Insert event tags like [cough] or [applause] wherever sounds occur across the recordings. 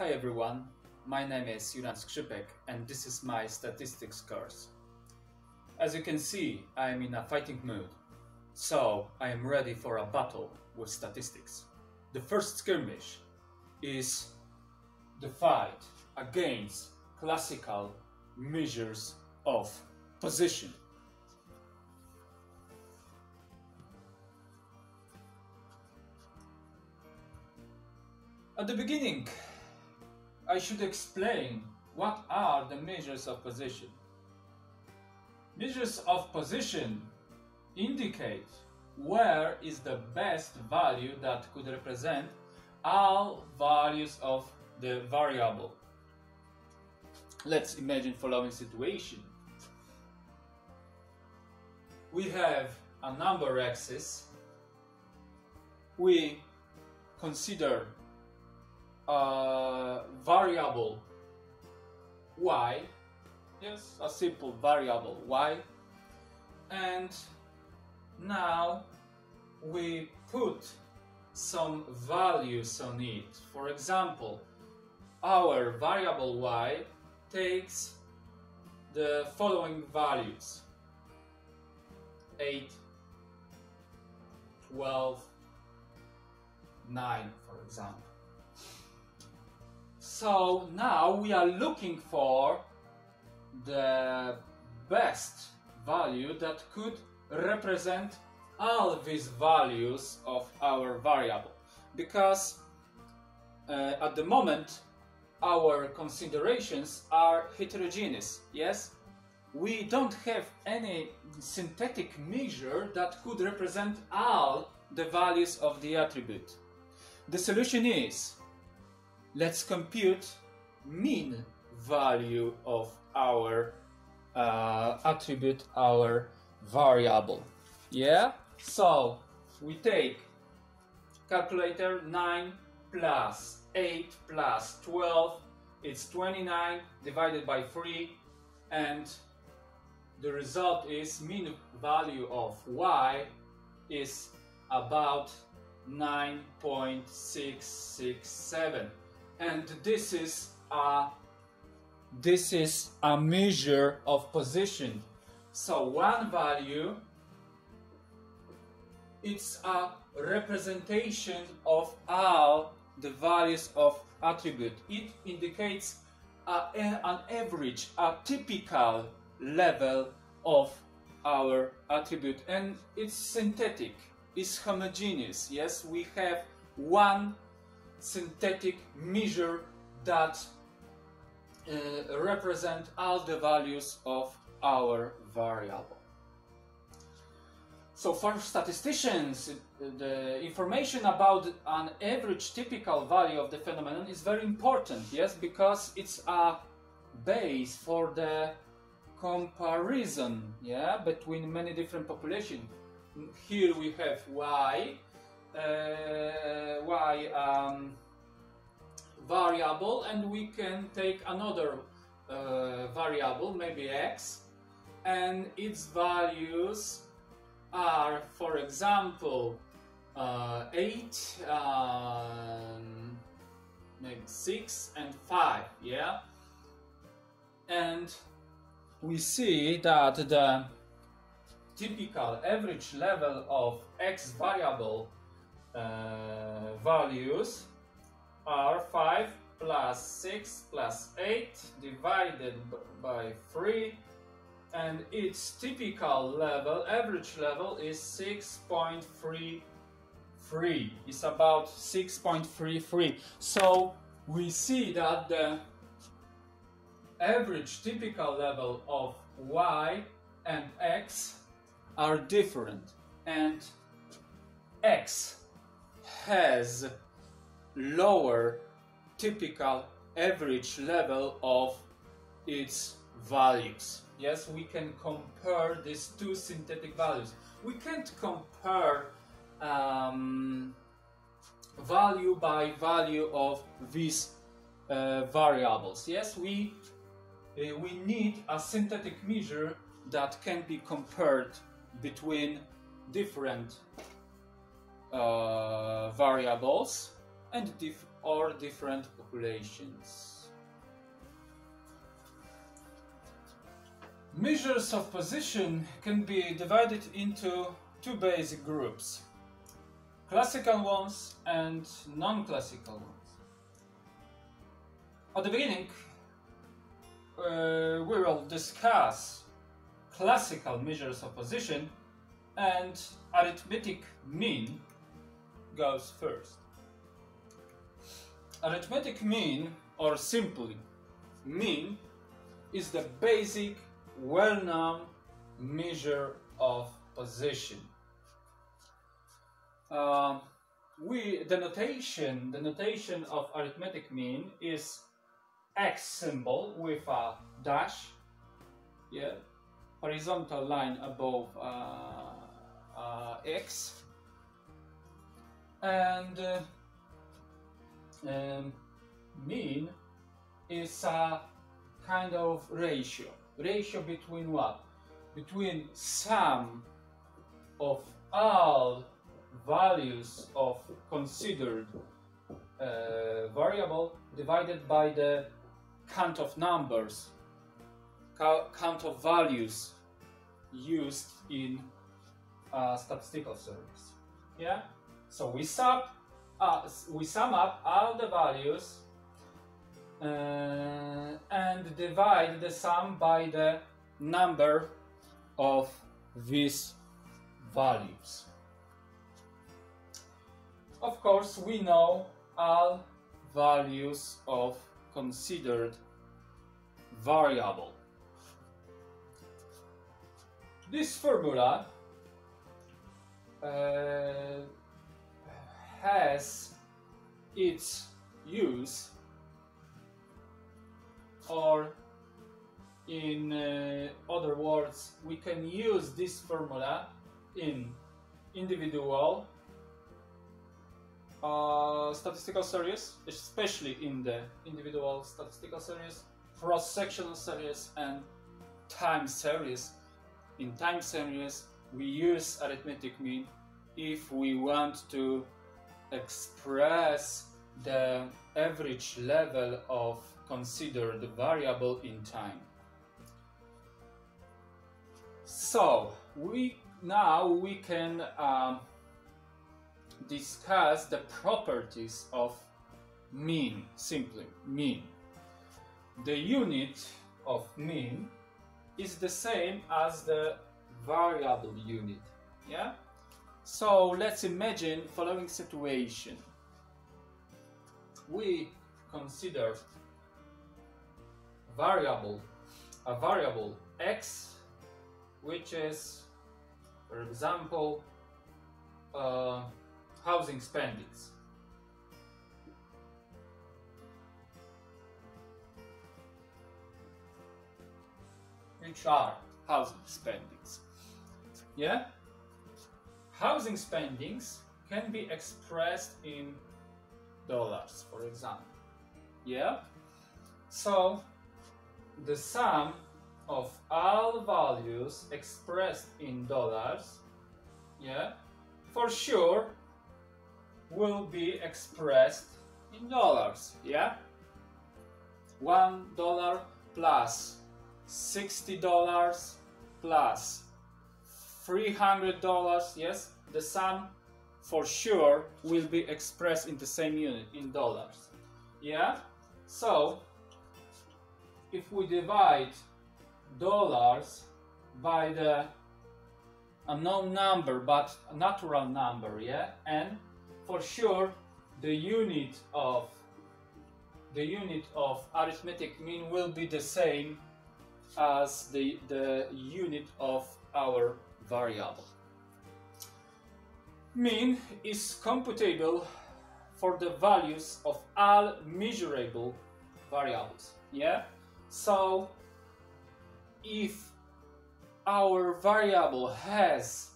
Hi everyone, my name is Jurand Skrzypek and this is my statistics course. As you can see, I am in a fighting mood, so I am ready for a battle with statistics. The first skirmish is the fight against classical measures of position. At the beginning, I should explain what are the measures of position. Measures of position indicate where is the best value that could represent all values of the variable. Let's imagine following situation. We have a number axis. We consider a variable y, yes, a simple variable y, and now we put some values on it. For example, our variable y takes the following values 8, 12, 9, for example. So now we are looking for the best value that could represent all these values of our variable. Because uh, at the moment our considerations are heterogeneous yes? We don't have any synthetic measure that could represent all the values of the attribute. The solution is let's compute mean value of our uh, attribute our variable. Yeah? So we take calculator 9 plus 8 plus 12 it's 29 divided by 3 and the result is mean value of y is about 9.667 and this is a this is a measure of position so one value it's a representation of all the values of attribute. It indicates a, an average, a typical level of our attribute and it's synthetic, it's homogeneous. Yes, we have one synthetic measure that uh, represent all the values of our variable. So for statisticians, the information about an average typical value of the phenomenon is very important, yes, because it's a base for the comparison, yeah, between many different populations. Here we have y, uh, y um, variable, and we can take another uh, variable, maybe x, and its values are, for example, uh, 8, um, maybe 6 and 5, yeah? And we see that the typical average level of x variable uh, values are 5 plus 6 plus 8 divided by 3 and its typical level, average level is 6.33. It's about 6.33. So we see that the average typical level of y and x are different and x has lower typical average level of its values yes, we can compare these two synthetic values. We can't compare um, value by value of these uh, variables. Yes, we uh, we need a synthetic measure that can be compared between different uh, variables and dif or different populations. Measures of position can be divided into two basic groups classical ones and non classical ones. At the beginning, uh, we will discuss classical measures of position and arithmetic mean goes first. Arithmetic mean, or simply mean, is the basic, well-known measure of position. Uh, we the notation the notation of arithmetic mean is x symbol with a dash, yeah, horizontal line above uh, uh, x, and uh, um, mean is a kind of ratio. Ratio between what? Between sum of all values of considered uh, variable divided by the count of numbers, count of values used in statistical series. Yeah. So we sum uh, we sum up all the values uh, and divide the sum by the number of these values. Of course, we know all values of considered variable. This formula uh, has its use or in uh, other words we can use this formula in individual uh, statistical series especially in the individual statistical series cross-sectional series and time series. In time series we use arithmetic mean if we want to express the average level of considered variable in time. So we now we can um, discuss the properties of mean simply mean. The unit of mean is the same as the variable unit. Yeah. So let's imagine following situation. We consider variable a variable x which is for example uh, housing spendings. Which are housing spendings. Yeah housing spendings can be expressed in dollars, for example. Yeah? So, the sum of all values expressed in dollars, yeah, for sure will be expressed in dollars, yeah? One dollar plus sixty dollars plus $300, yes, the sum for sure will be expressed in the same unit, in dollars. Yeah? So, if we divide dollars by the unknown number, but natural number, yeah, and for sure the unit of the unit of arithmetic mean will be the same as the, the unit of our variable. Mean is computable for the values of all measurable variables. Yeah? So if our variable has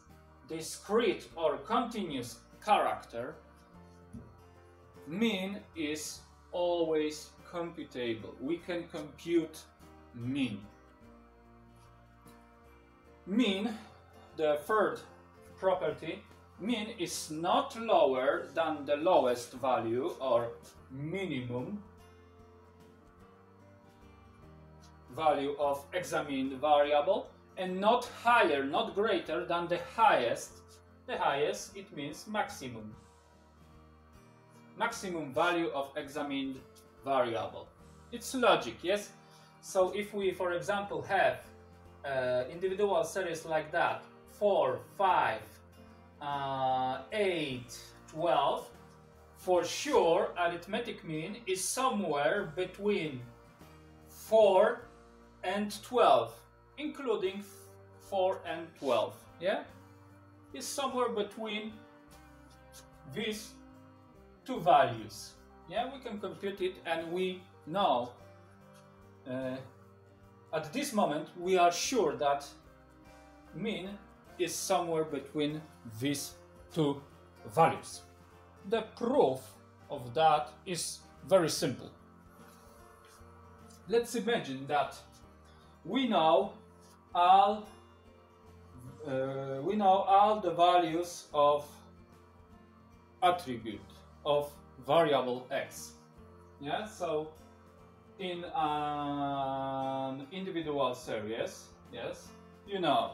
discrete or continuous character, mean is always computable. We can compute mean. Mean the third property mean is not lower than the lowest value or minimum value of examined variable and not higher, not greater than the highest. The highest, it means maximum. Maximum value of examined variable. It's logic, yes? So if we, for example, have uh, individual series like that, 4, 5, uh, 8, 12, for sure arithmetic mean is somewhere between 4 and 12, including 4 and 12. Yeah? Is somewhere between these two values. Yeah, we can compute it and we know uh, at this moment we are sure that mean is somewhere between these two values. The proof of that is very simple. Let's imagine that we know all uh, we know all the values of attribute of variable x. Yeah, so in an individual series, yes, you know,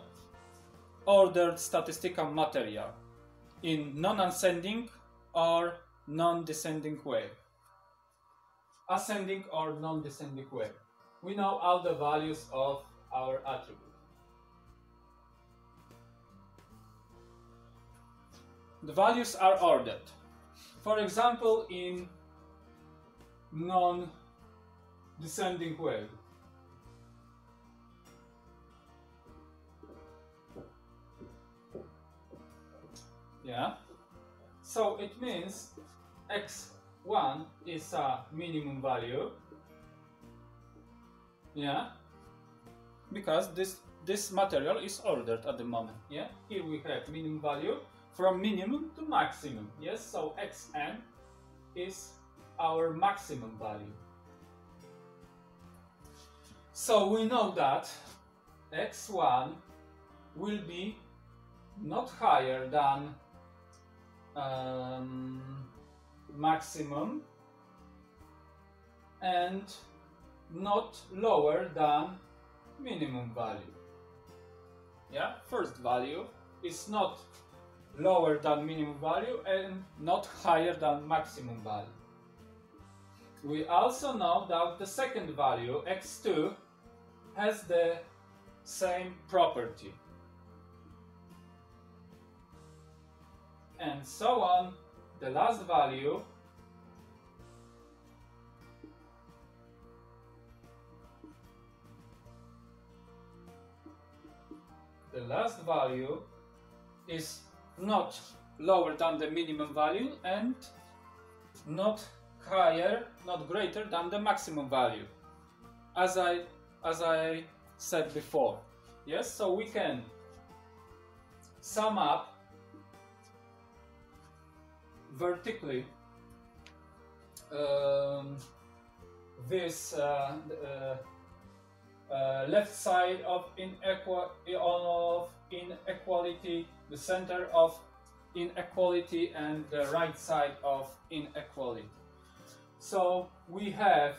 ordered statistical material in non-ascending or non-descending way. Ascending or non-descending way we know all the values of our attribute. The values are ordered. For example, in non-descending way. Yeah. So it means x1 is a minimum value yeah. Because this this material is ordered at the moment. Yeah. Here we have minimum value from minimum to maximum. Yes. So xn is our maximum value. So we know that x1 will be not higher than um, maximum and not lower than minimum value. Yeah, first value is not lower than minimum value and not higher than maximum value. We also know that the second value, x2, has the same property. And so on, the last value the last value is not lower than the minimum value and not higher, not greater than the maximum value. As I as I said before. Yes, so we can sum up vertically um, this uh, uh, uh, left side of, of inequality, the center of inequality, and the right side of inequality. So we have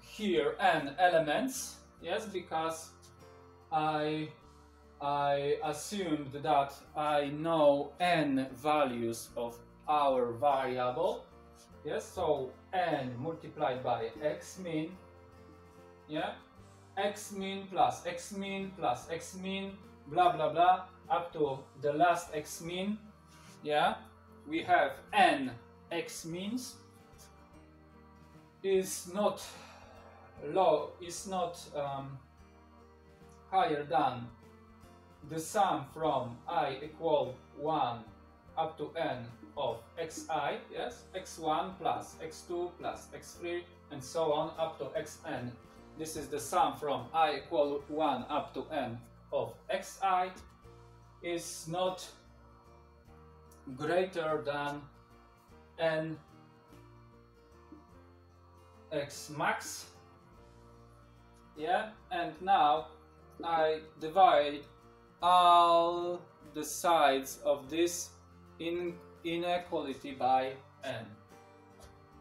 here n elements, yes, because I I assumed that I know n values of our variable. Yes, so n multiplied by x mean yeah, x mean plus x mean plus x mean, blah blah blah, up to the last x mean, yeah, we have n x means is not low, is not um, higher than the sum from i equal 1 up to n of xi, yes, x1 plus x2 plus x3 and so on up to xn. This is the sum from i equal 1 up to n of xi is not greater than n x max. Yeah and now I divide all the sides of this in inequality by n.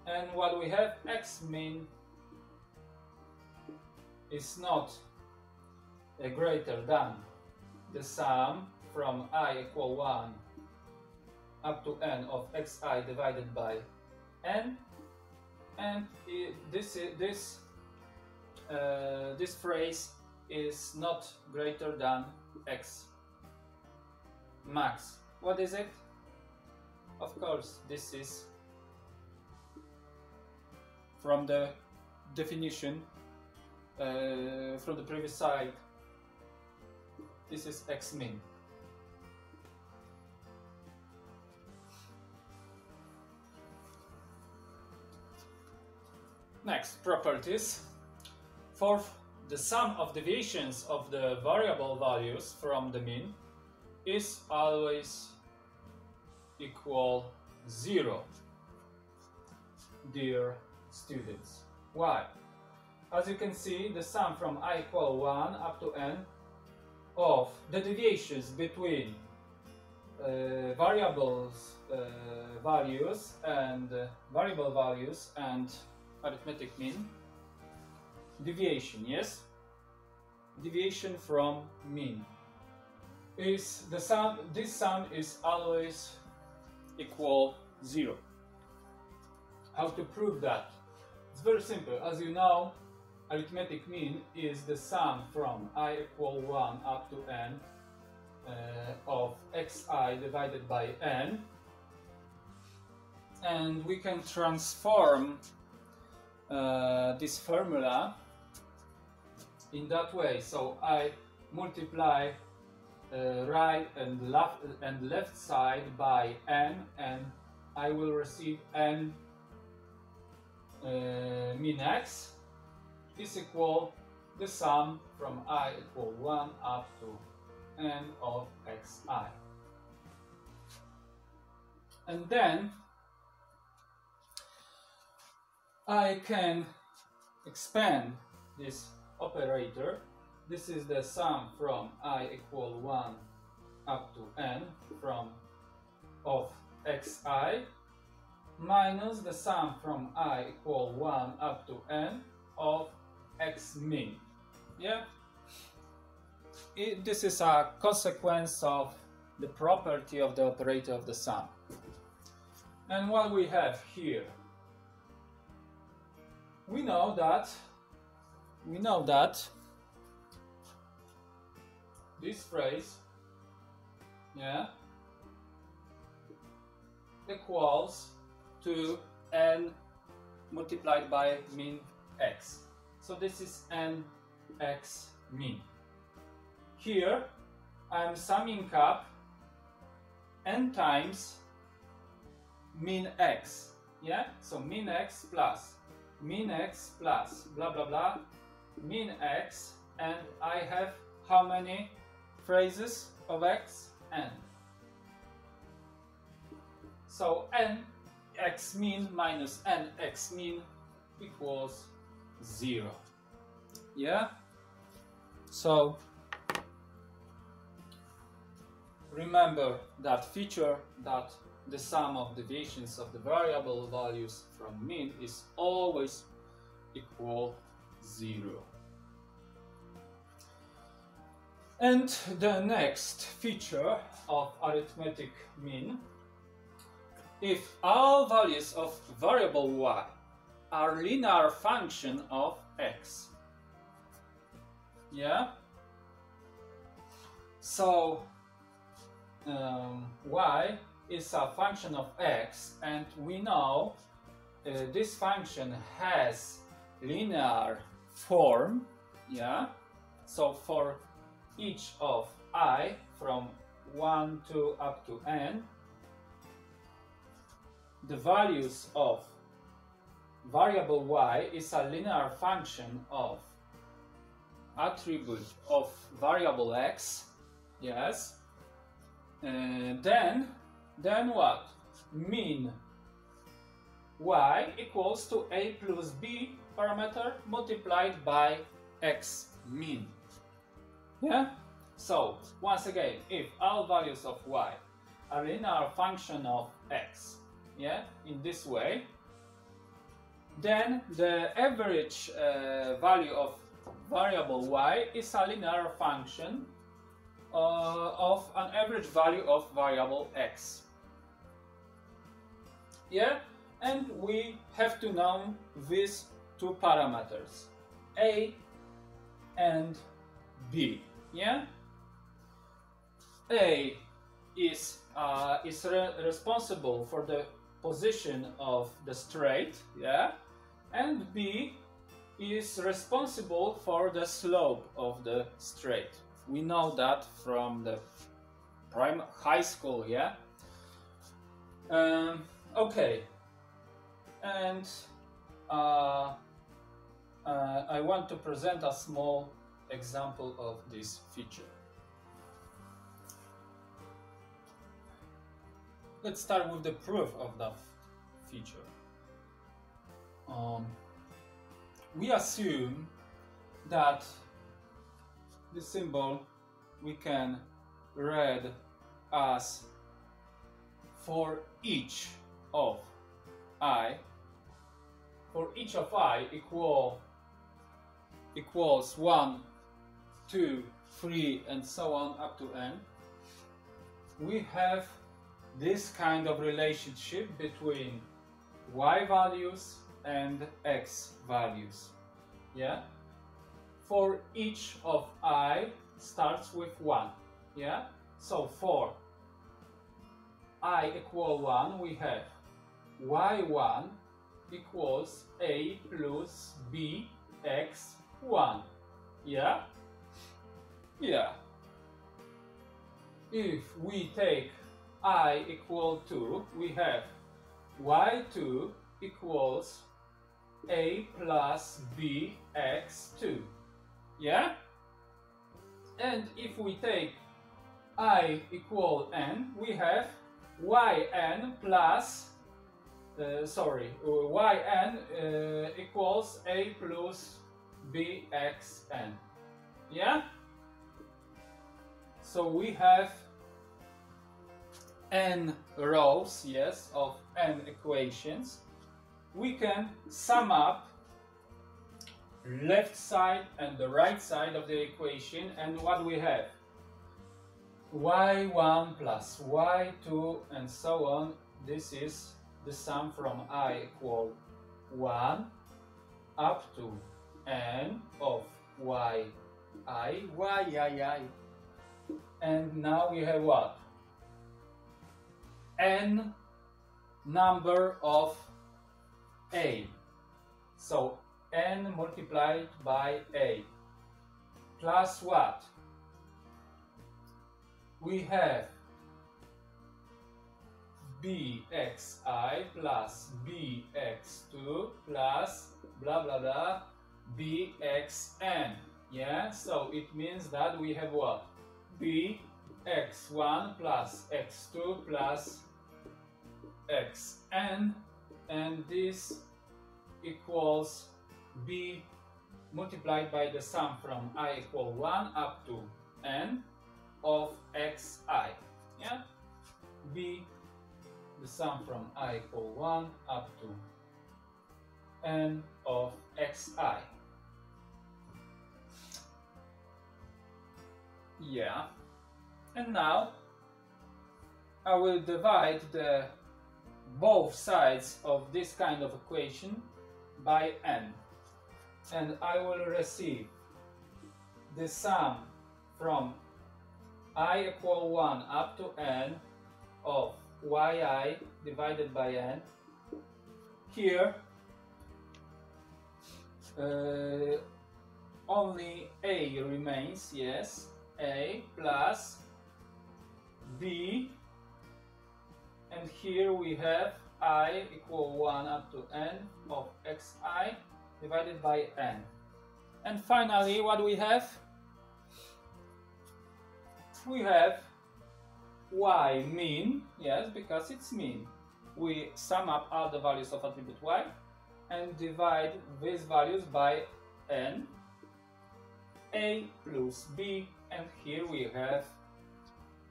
And what we have x mean is not a greater than the sum from i equal 1 up to n of xi divided by n and this this uh, this phrase is not greater than x. Max. What is it? Of course this is from the definition uh, from the previous slide. This is x min. Next, properties. Fourth, the sum of deviations of the variable values from the mean is always equal zero. Dear students, why? As you can see, the sum from i equal 1 up to n of the deviations between uh, variables uh, values and uh, variable values and arithmetic mean. Deviation, yes? Deviation from mean. Is the sum this sum is always equal zero. How to prove that? It's very simple. As you know, arithmetic mean is the sum from i equal 1 up to n uh, of xi divided by n and we can transform uh, this formula in that way. So I multiply uh, right and left and left side by n, and I will receive n uh, min x is equal the sum from i equal 1 up to n of xi. And then I can expand this operator. This is the sum from i equal 1 up to n from of xi minus the sum from i equal 1 up to n of x min. Yeah? It, this is a consequence of the property of the operator of the sum. And what we have here we know that we know that. This phrase yeah equals to n multiplied by min x. So this is n x min. Here I'm summing up n times min x yeah? So min x plus min x plus blah blah blah min x and I have how many phrases of x? n. So n x min minus n x min equals 0. Yeah? So remember that feature that the sum of deviations of the variable values from mean is always equal 0. And the next feature of arithmetic mean, if all values of variable y are linear function of x. Yeah? So, um, y is a function of x and we know uh, this function has linear form yeah so for each of i from 1 to up to n the values of variable y is a linear function of attribute of variable x yes and then then what? Mean y equals to a plus b parameter multiplied by x mean. Yeah? So, once again, if all values of y are linear function of x, yeah, in this way, then the average uh, value of variable y is a linear function uh, of an average value of variable x. Yeah, and we have to know these two parameters, a and b. Yeah, a is uh, is re responsible for the position of the straight, yeah, and b is responsible for the slope of the straight. We know that from the prime high school, yeah. Um, okay, and uh, uh, I want to present a small example of this feature. Let's start with the proof of that feature. Um, we assume that the symbol we can read as for each of i for each of i equal equals 1 2 3 and so on up to n we have this kind of relationship between y values and x values. Yeah? For each of i starts with 1. Yeah? So for i equal 1 we have y1 equals a plus b x 1. Yeah? Yeah. If we take i equal 2, we have y2 equals a plus b x2. Yeah? And if we take i equal n, we have yn plus, uh, sorry, yn uh, equals a plus bxn. Yeah? So we have n rows, yes, of n equations we can sum up left side and the right side of the equation and what we have y1 plus y2 and so on this is the sum from i equal 1 up to n of y i. Y i i. And now we have what? N number of a. So n multiplied by a. Plus what? We have bxi plus bx2 plus blah blah blah bxn. Yeah, so it means that we have what? bx1 plus x2 plus xn and this equals b multiplied by the sum from i equal 1 up to n of xi. Yeah? b the sum from i equal 1 up to n of xi. Yeah. And now I will divide the both sides of this kind of equation by n. And I will receive the sum from i equal 1 up to n of yi divided by n here. Uh, only a remains yes a plus b and here we have i equal 1 up to n of xi divided by n. And finally, what we have? We have y mean, yes, because it's mean. We sum up all the values of attribute y and divide these values by n. a plus b and here we have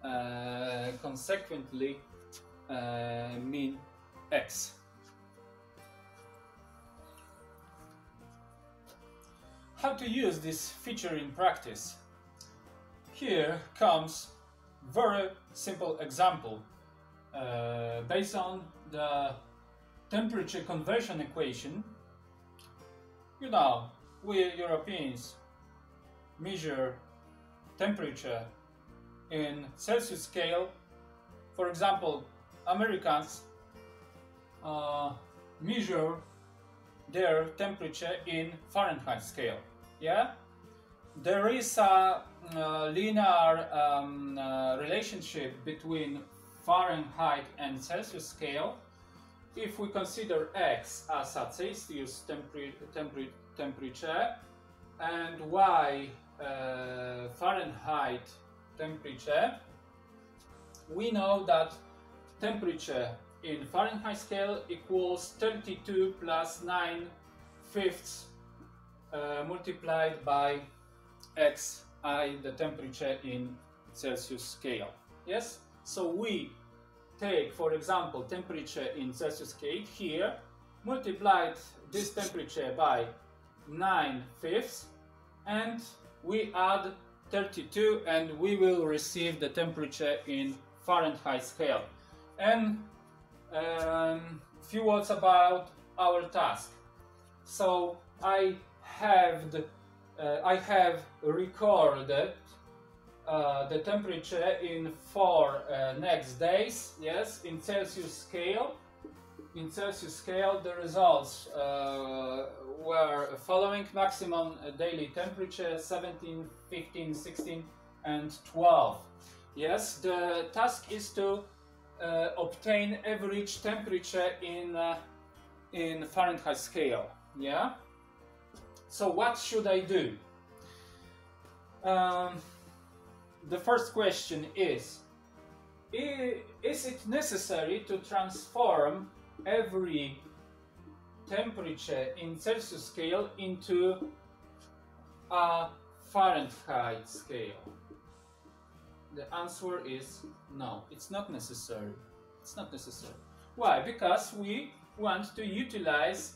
uh, consequently uh, mean x. How to use this feature in practice? Here comes very simple example uh, based on the temperature conversion equation. You know, we Europeans measure temperature in Celsius scale. For example, Americans uh, measure their temperature in Fahrenheit scale. Yeah, there is a, uh, linear um, uh, relationship between Fahrenheit and Celsius scale. If we consider x as a Celsius temper temper temperature and y uh, Fahrenheit temperature, we know that temperature in Fahrenheit scale equals 32 plus 9 fifths uh, multiplied by xi, the temperature in Celsius scale. Yes? So we take, for example, temperature in Celsius scale here, multiplied this temperature by 9 fifths, and we add 32 and we will receive the temperature in Fahrenheit scale. And um, few words about our task. So I have the, uh, I have recorded uh, the temperature in four uh, next days. Yes, in Celsius scale. In Celsius scale, the results uh, were following maximum daily temperature 17, 15, 16, and 12. Yes, the task is to uh, obtain average temperature in uh, in Fahrenheit scale. Yeah. So what should I do? Um, the first question is: Is it necessary to transform every temperature in Celsius scale into a Fahrenheit scale? The answer is no, it's not necessary. It's not necessary. Why? Because we want to utilize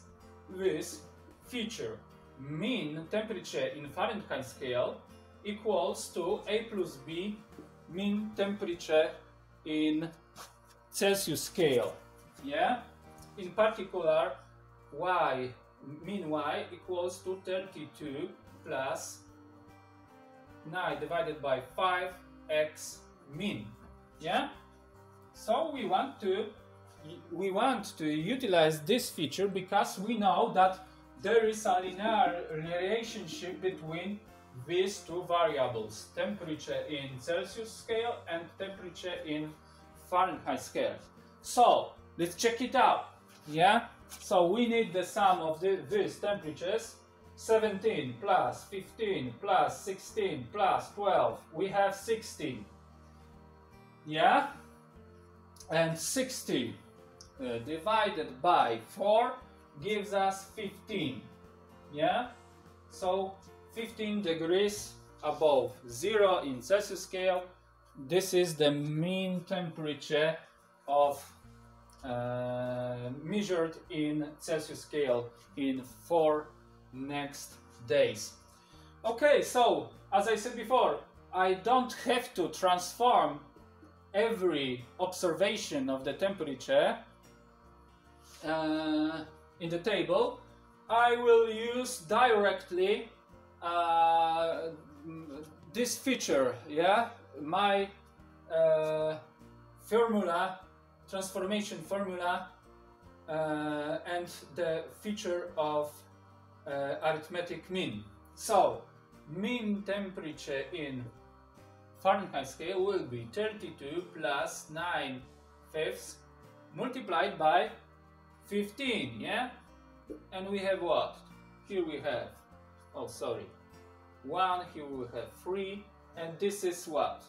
this feature. Mean temperature in Fahrenheit scale equals to A plus B mean temperature in Celsius scale. Yeah? In particular, y, mean y equals to 32 plus 9 divided by 5 x mean yeah? So we want to we want to utilize this feature because we know that there is a linear relationship between these two variables temperature in celsius scale and temperature in fahrenheit scale. So let's check it out yeah so we need the sum of the, these temperatures. 17 plus 15 plus 16 plus 12 we have 16 yeah? And 60 uh, divided by 4 gives us 15 yeah? So 15 degrees above zero in Celsius scale. This is the mean temperature of uh, measured in Celsius scale in 4 next days. Okay, so as I said before, I don't have to transform every observation of the temperature uh, in the table. I will use directly uh, this feature, yeah, my uh, formula, transformation formula, uh, and the feature of uh, arithmetic mean. So, mean temperature in Fahrenheit scale will be 32 plus 9 fifths multiplied by 15, yeah? And we have what? Here we have, oh sorry, 1, here we have 3, and this is what?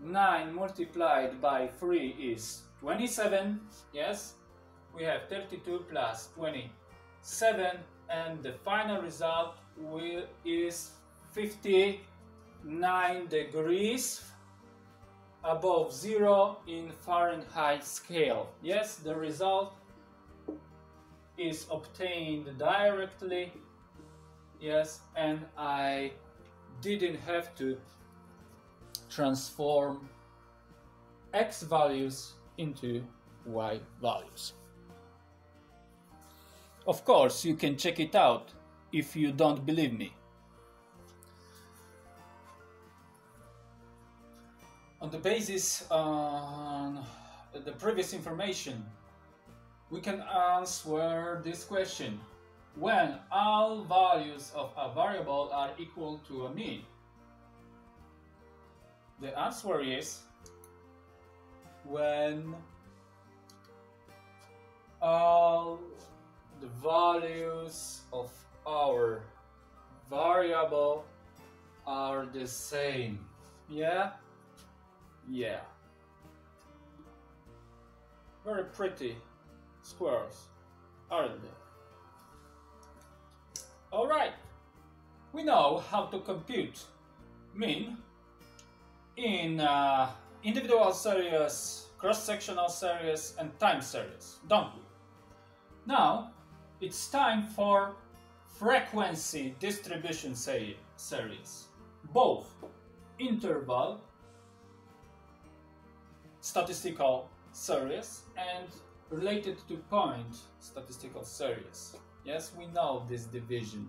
9 multiplied by 3 is 27, yes? We have 32 plus 27 and the final result will, is 59 degrees above zero in Fahrenheit scale. Yes, the result is obtained directly. Yes, and I didn't have to transform x values into y values. Of course, you can check it out if you don't believe me. On the basis on the previous information, we can answer this question. When all values of a variable are equal to a mean? The answer is when all the values of our variable are the same. Yeah? Yeah. Very pretty squares, aren't they? Alright. We know how to compute mean in uh, individual series, cross-sectional series, and time series, don't we? Now, it's time for frequency distribution series, both interval statistical series and related to point statistical series. Yes, we know this division.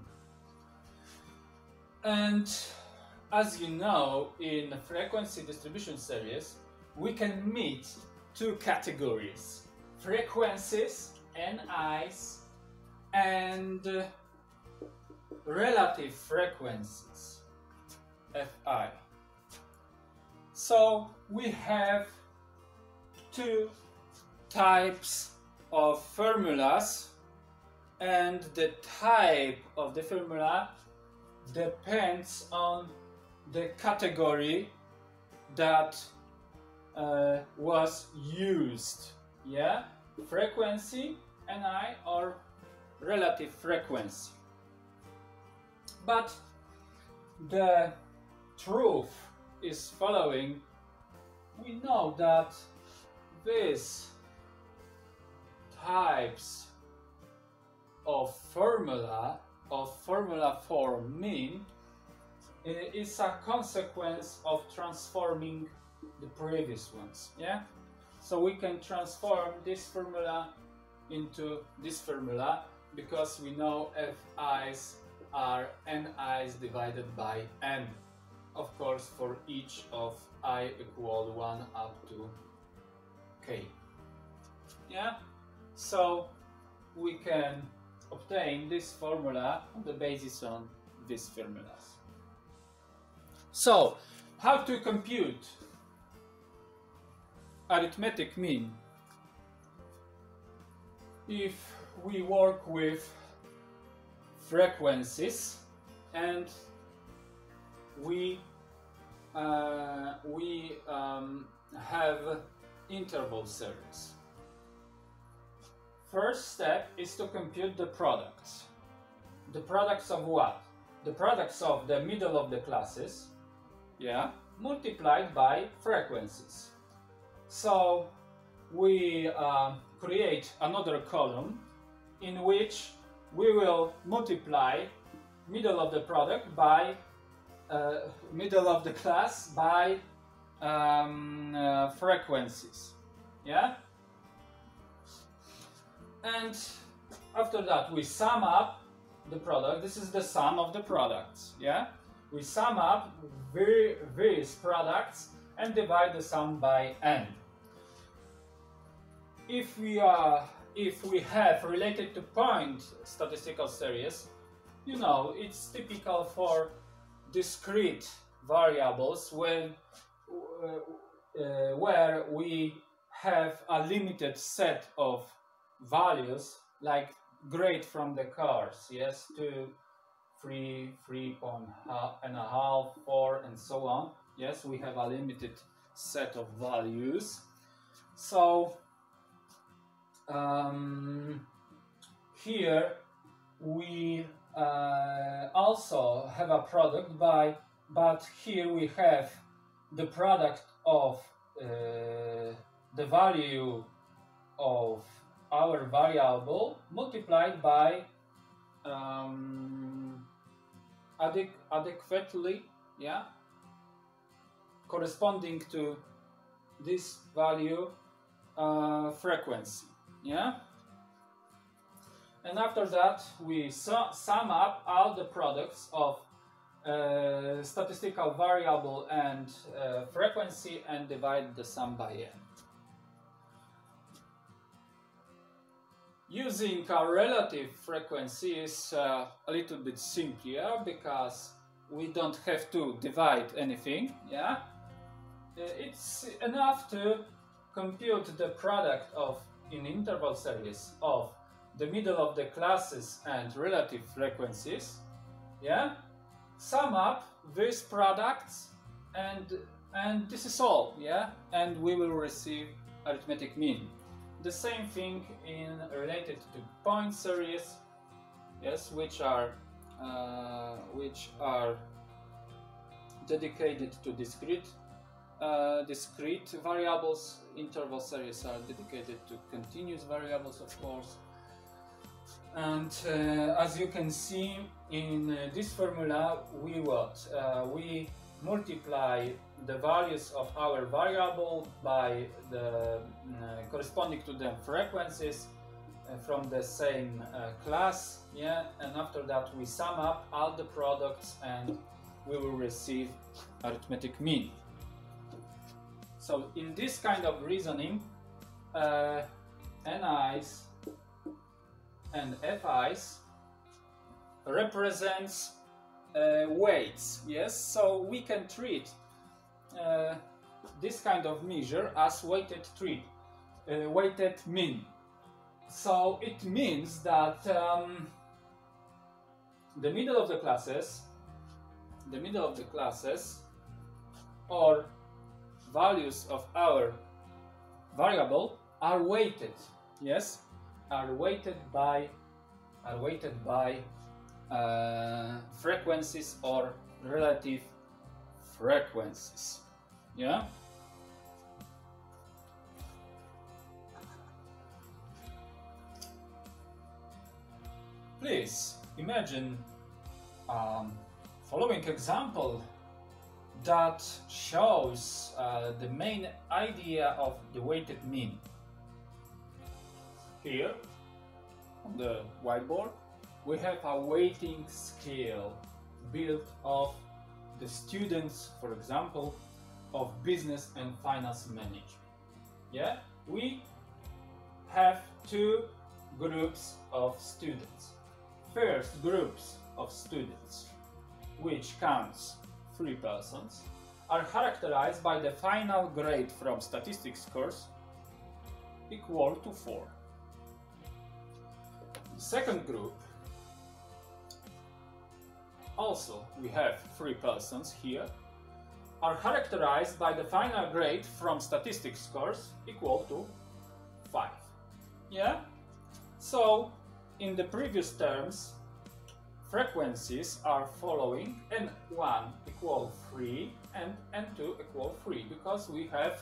And as you know, in frequency distribution series, we can meet two categories. Frequencies, NIs, and uh, relative frequencies, Fi. So we have two types of formulas and the type of the formula depends on the category that uh, was used. Yeah? Frequency ni or relative frequency. But the truth is following. We know that these types of formula of formula for mean Uh, is a consequence of transforming the previous ones yeah so we can transform this formula into this formula because we know fi's are ni's divided by n of course for each of i equal 1 up to k yeah so we can obtain this formula on the basis on these formulas. So, how to compute arithmetic mean if we work with frequencies and we uh, we um, have interval series. First step is to compute the products. The products of what? The products of the middle of the classes, yeah, multiplied by frequencies. So we uh, create another column in which we will multiply middle of the product by uh, middle of the class by um, uh, frequencies. Yeah? and after that we sum up the product this is the sum of the products yeah we sum up various products and divide the sum by n. If we are if we have related to point statistical series you know it's typical for discrete variables when uh, uh, where we have a limited set of values like grade from the cars, yes, two, three, three point and a half, four, and so on. Yes, we have a limited set of values. So um, here we uh, also have a product by but here we have the product of uh, the value of our variable multiplied by um, adequ adequately, yeah, corresponding to this value uh, frequency, yeah. And after that, we su sum up all the products of uh, statistical variable and uh, frequency and divide the sum by n. Using a relative frequency is uh, a little bit simpler because we don't have to divide anything, yeah? Uh, it's enough to compute the product of in interval series of the middle of the classes and relative frequencies, yeah? Sum up these products and and this is all, yeah? And we will receive arithmetic mean. The same thing in related to point series, yes, which are uh, which are dedicated to discrete uh, discrete variables. Interval series are dedicated to continuous variables, of course. And uh, as you can see in uh, this formula, we what uh, we multiply the values of our variable by the uh, corresponding to them frequencies uh, from the same uh, class yeah and after that we sum up all the products and we will receive arithmetic mean. So in this kind of reasoning uh, ni's and fi's represents uh, weights yes? So we can treat this kind of measure as weighted treat uh, weighted mean so it means that um, the middle of the classes the middle of the classes or values of our variable are weighted yes? Are weighted by are weighted by uh, frequencies or relative frequencies. Yeah? Please imagine um, following example that shows uh, the main idea of the weighted mean. Here on the whiteboard we have a weighting scale built of the students, for example, of business and finance management. Yeah, we have two groups of students. First groups of students, which counts three persons, are characterized by the final grade from statistics course equal to 4. The second group also we have three persons here, are characterized by the final grade from statistics scores equal to 5. Yeah? So, in the previous terms, frequencies are following n1 equal 3 and n2 equal 3 because we have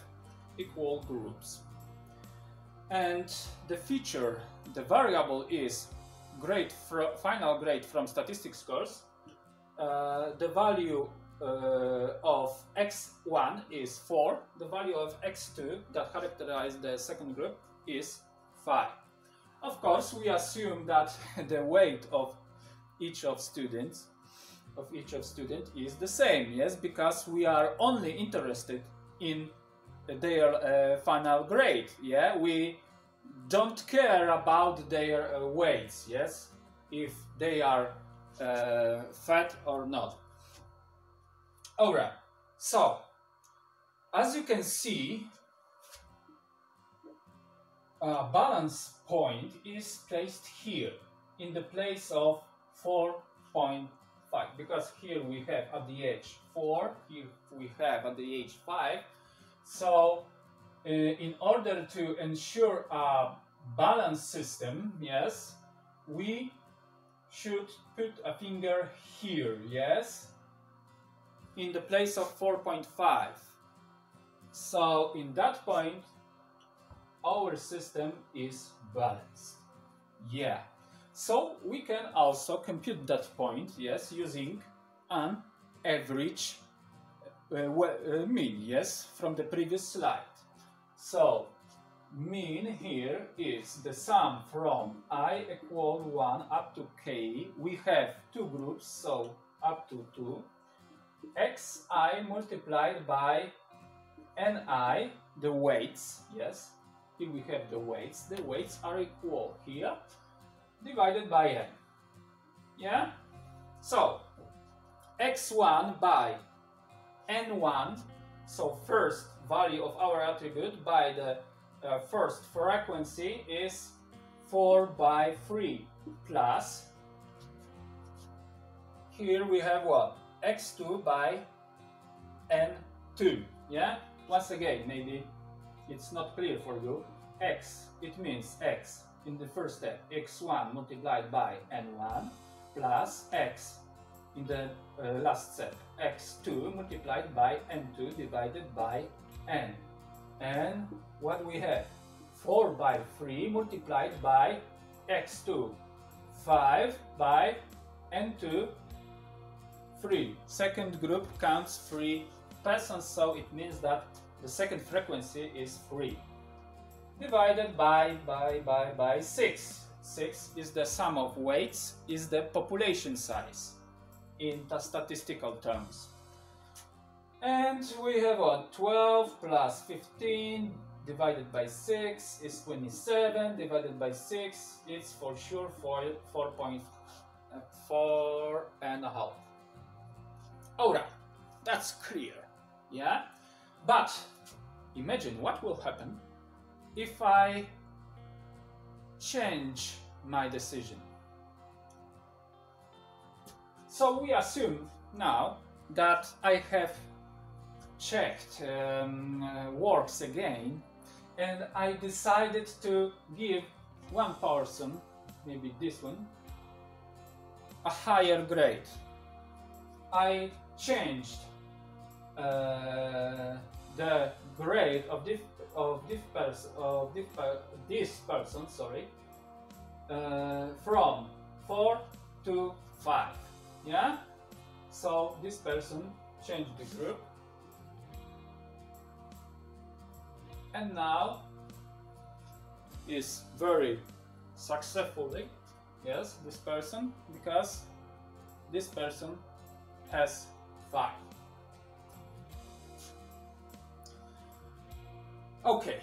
equal groups. And the feature, the variable is grade final grade from statistics scores the value uh, of x1 is 4, the value of x2 that characterize the second group is 5. Of course, we assume that [laughs] the weight of each of students of each of student is the same, yes, because we are only interested in their uh, final grade, yeah, we don't care about their uh, weights, yes, if they are uh, fat or not. Alright, so as you can see, a balance point is placed here in the place of 4.5 because here we have at the edge 4, here we have at the edge 5. So uh, in order to ensure a balanced system, yes, we should put a finger here, yes? in the place of 4.5. So in that point, our system is balanced. Yeah. So we can also compute that point, yes, using an average uh, uh, mean, yes, from the previous slide. So mean here is the sum from i equal 1 up to k. We have two groups, so up to 2. xi multiplied by ni, the weights, yes. Here we have the weights. The weights are equal here, divided by n. Yeah? So, x1 by n1, so first value of our attribute by the uh, first frequency is 4 by 3 plus here we have what? X2 by n2 yeah? Once again maybe it's not clear for you. X it means x in the first step. X1 multiplied by n1 plus x in the uh, last step. X2 multiplied by n2 divided by n. And what we have? 4 by 3 multiplied by x2 5 by n2 3 second group counts 3 persons so it means that the second frequency is 3 divided by by by by 6 6 is the sum of weights is the population size in the statistical terms. And we have on 12 plus 15 divided by 6 is 27 divided by 6 it's for sure 4 4.4 and a half. Alright that's clear yeah? But imagine what will happen if I change my decision. So we assume now that I have checked um, uh, works again and I decided to give one person, maybe this one, a higher grade. I changed uh, the grade of this of this person of this, this person sorry uh, from four to five yeah so this person changed the group and now is very successfully yes this person because this person has five. Okay.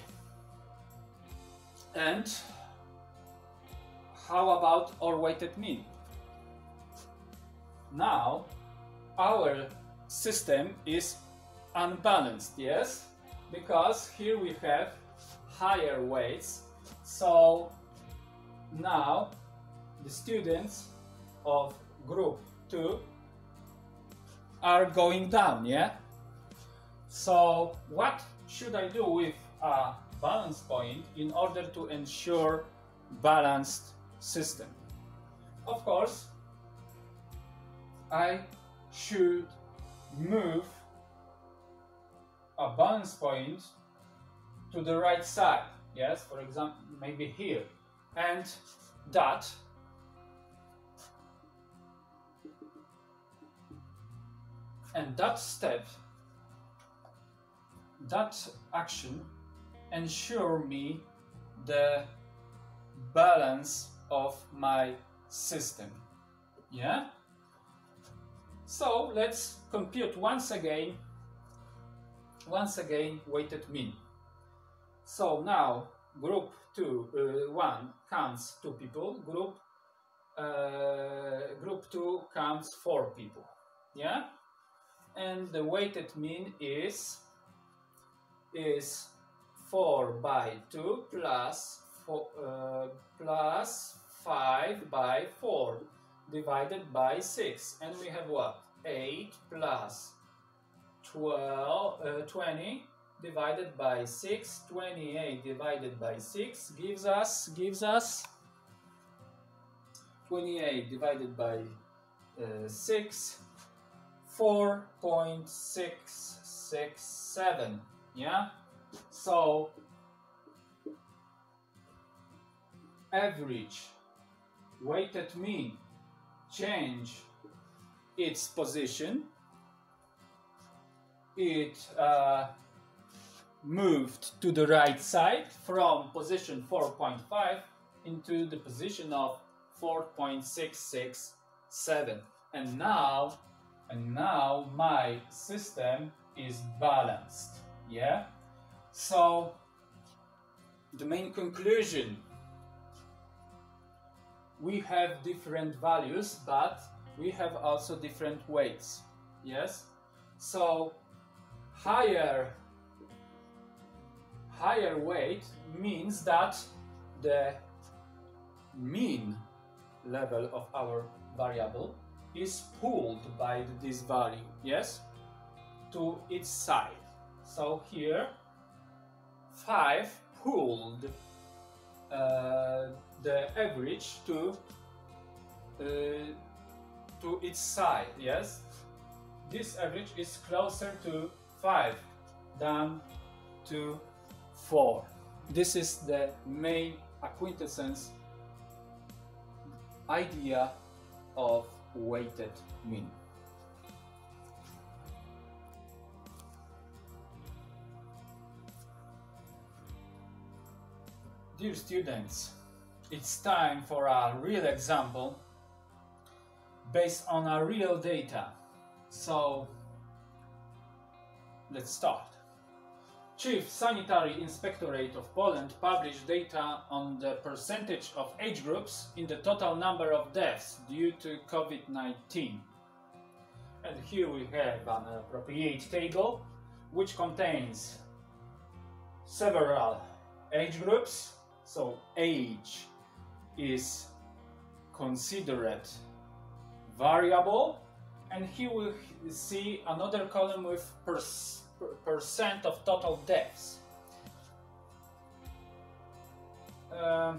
And how about our weighted mean? Now our system is unbalanced yes because here we have higher weights. So now the students of group 2 are going down yeah? So what should I do with a balance point in order to ensure balanced system? Of course I should move a balance point to the right side. Yes, for example, maybe here. And that and that step, that action ensure me the balance of my system. Yeah? So let's compute once again once again weighted mean. So now group 2, uh, 1 counts 2 people, group uh, group 2 counts 4 people. Yeah? And the weighted mean is is 4 by 2 plus, four, uh, plus 5 by 4 divided by 6. And we have what? 8 plus 12, uh, 20 divided by 6, 28 divided by 6 gives us, gives us 28 divided by uh, 6, 4.667 yeah? So average weighted mean change its position it uh, moved to the right side from position 4.5 into the position of 4.667 and now and now my system is balanced yeah? So the main conclusion. We have different values but we have also different weights yes? So higher higher weight means that the mean level of our variable is pulled by this value, yes, to its side. So here, 5 pulled uh, the average to uh, to its side, yes. This average is closer to 5 than to 4. This is the main acquaintance idea of weighted mean. Dear students, it's time for a real example based on a real data. So let's start. Chief Sanitary Inspectorate of Poland published data on the percentage of age groups in the total number of deaths due to COVID-19. And here we have an appropriate table which contains several age groups. So age is considered variable and here we see another column with percent percent of total deaths. Uh, uh,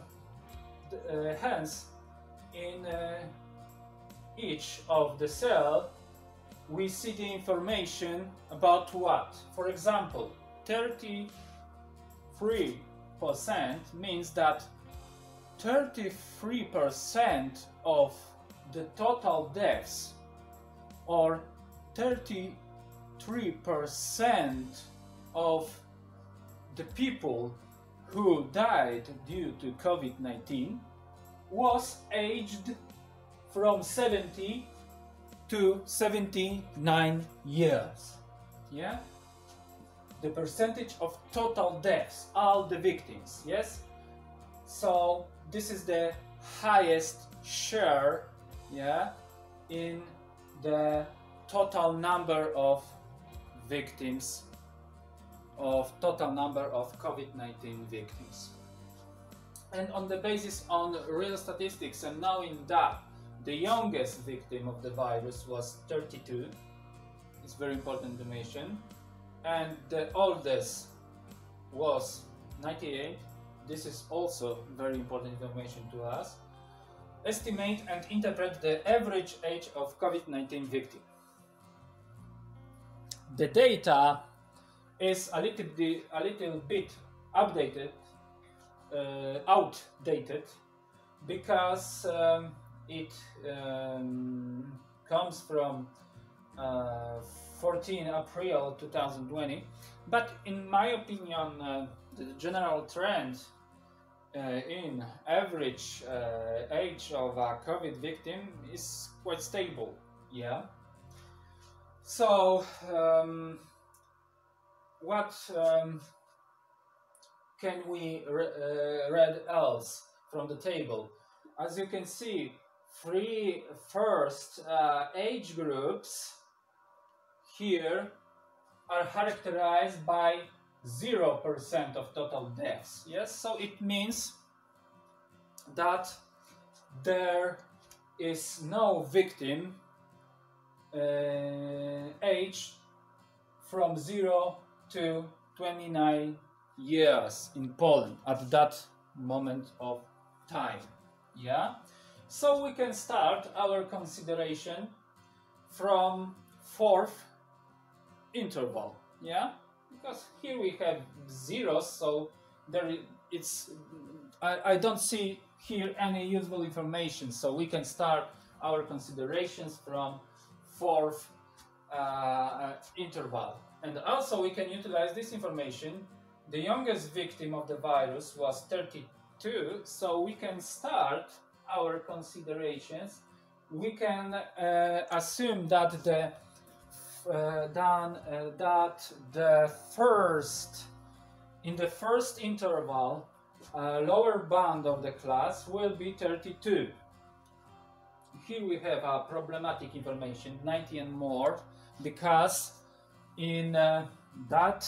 hence, in uh, each of the cell, we see the information about what. For example, 33% means that 33% of the total deaths or 30 3% of the people who died due to COVID 19 was aged from 70 to 79 years. Yeah? The percentage of total deaths, all the victims, yes? So this is the highest share, yeah, in the total number of victims of total number of COVID-19 victims. And on the basis on real statistics and knowing that the youngest victim of the virus was 32, it's very important information, and the oldest was 98, this is also very important information to us, estimate and interpret the average age of COVID-19 victim the data is a little bit, a little bit updated, uh, outdated, because um, it um, comes from uh, 14 April 2020. But in my opinion, uh, the general trend uh, in average uh, age of a COVID victim is quite stable. Yeah. So, um, what um, can we re uh, read else from the table? As you can see, three first uh, age groups here are characterized by 0% of total deaths. Yes, so it means that there is no victim uh, age from 0 to 29 years in Poland at that moment of time. Yeah? So we can start our consideration from fourth interval. Yeah, because here we have zeros, so there it's I, I don't see here any useful information. So we can start our considerations from fourth uh, interval. And also we can utilize this information. The youngest victim of the virus was 32, so we can start our considerations. We can uh, assume that the uh, done, uh, that the first in the first interval uh, lower bound of the class will be 32 here we have a problematic information 90 and more because in uh, that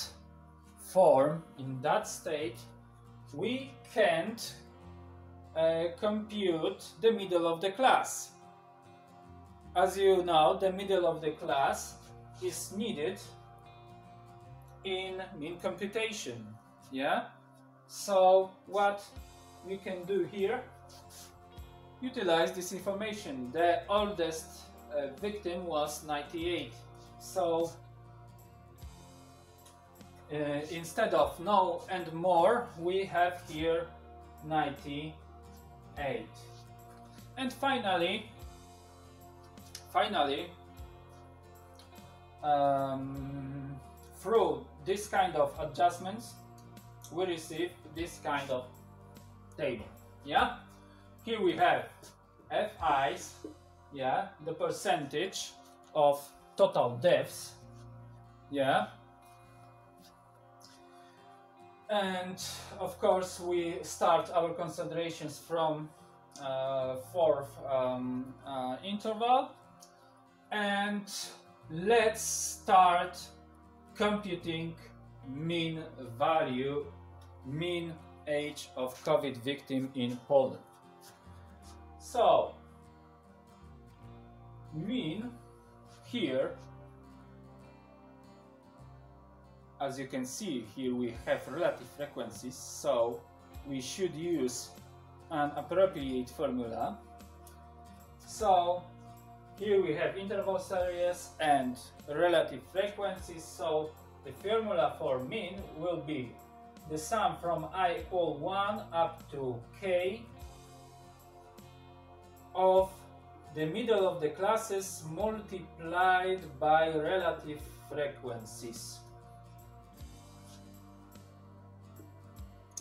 form in that state we can't uh, compute the middle of the class. As you know the middle of the class is needed in mean computation yeah? So what we can do here utilize this information. The oldest uh, victim was 98 so uh, instead of no and more we have here 98 and finally finally um, through this kind of adjustments we receive this kind of table. Yeah here we have FIs yeah the percentage of total deaths yeah and of course we start our considerations from uh, fourth um, uh, interval and let's start computing mean value mean age of COVID victim in Poland. So, mean here, as you can see here we have relative frequencies, so we should use an appropriate formula. So, here we have interval series and relative frequencies, so the formula for mean will be the sum from i equal 1 up to k of the middle of the classes multiplied by relative frequencies.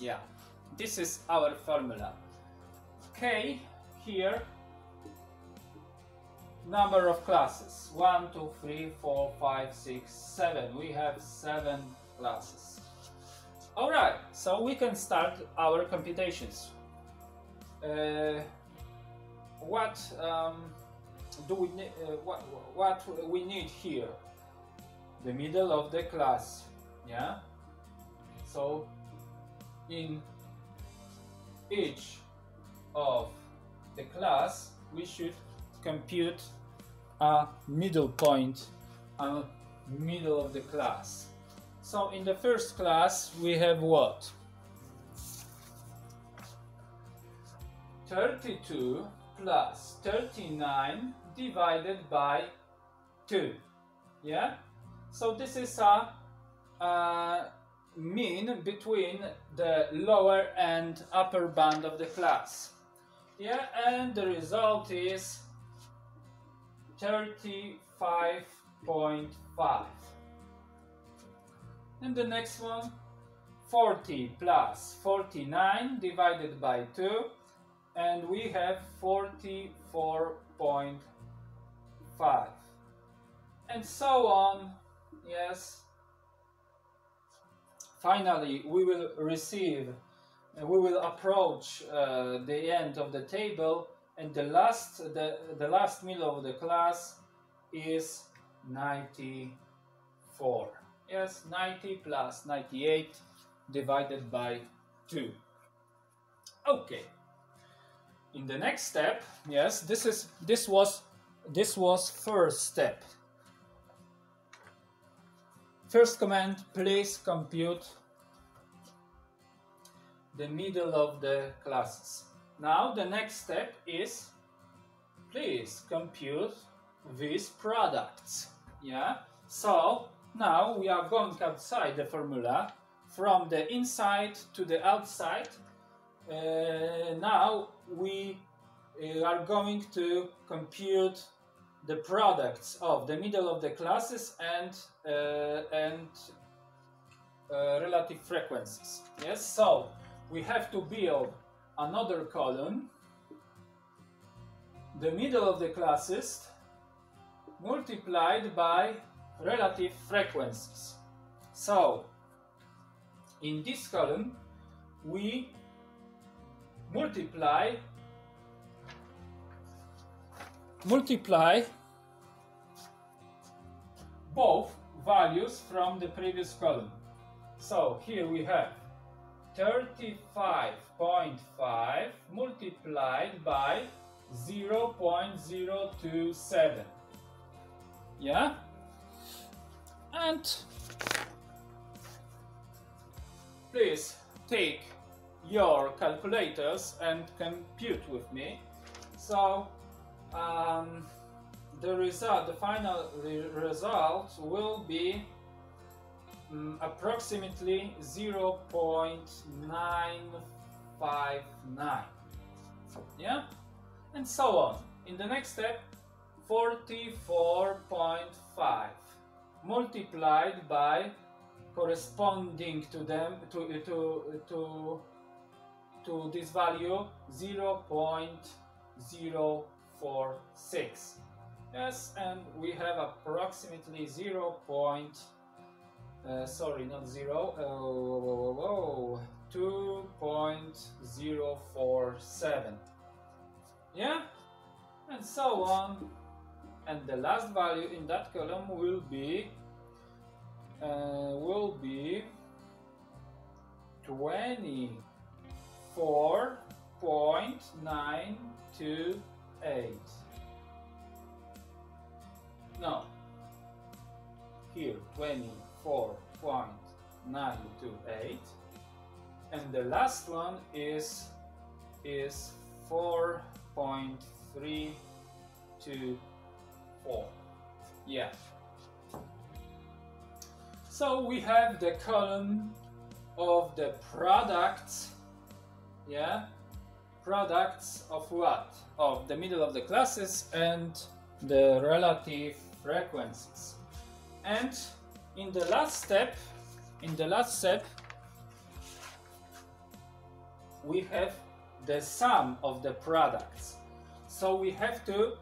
Yeah, this is our formula. K here, number of classes. 1, 2, 3, 4, 5, 6, 7. We have 7 classes. Alright, so we can start our computations. Uh, what um, do we need? Uh, what what we need here? The middle of the class, yeah. So in each of the class, we should compute a middle point, a middle of the class. So in the first class we have what? 32 plus 39 divided by 2. Yeah? So this is a, a mean between the lower and upper band of the class. Yeah, and the result is 35.5. And the next one, 40 plus 49 divided by 2 and we have 44.5 and so on yes finally we will receive we will approach uh, the end of the table and the last the, the last middle of the class is 94 Yes, 90 plus 98 divided by 2. Okay. In the next step, yes, this is this was this was first step. First command, please compute the middle of the classes. Now the next step is please compute these products. Yeah. So now we are going outside the formula from the inside to the outside. Uh, now we uh, are going to compute the products of the middle of the classes and uh, and uh, relative frequencies. Yes, so we have to build another column, the middle of the classes multiplied by relative frequencies. So in this column we multiply multiply both values from the previous column. So here we have 35.5 multiplied by 0.027. Yeah? And please take your calculators and compute with me. So um, the result, the final re result will be um, approximately 0.959. Yeah, and so on. In the next step, 44.5 multiplied by corresponding to them to to to to this value 0.046 yes and we have approximately 0. Point, uh, sorry not 0 uh, 2.047 yeah and so on. And the last value in that column will be uh, will be 24.928 no. Here 24.928 and the last one is is 4.324 yeah. So we have the column of the products, yeah, products of what? Of the middle of the classes and the relative frequencies. And in the last step, in the last step, we have the sum of the products. So we have to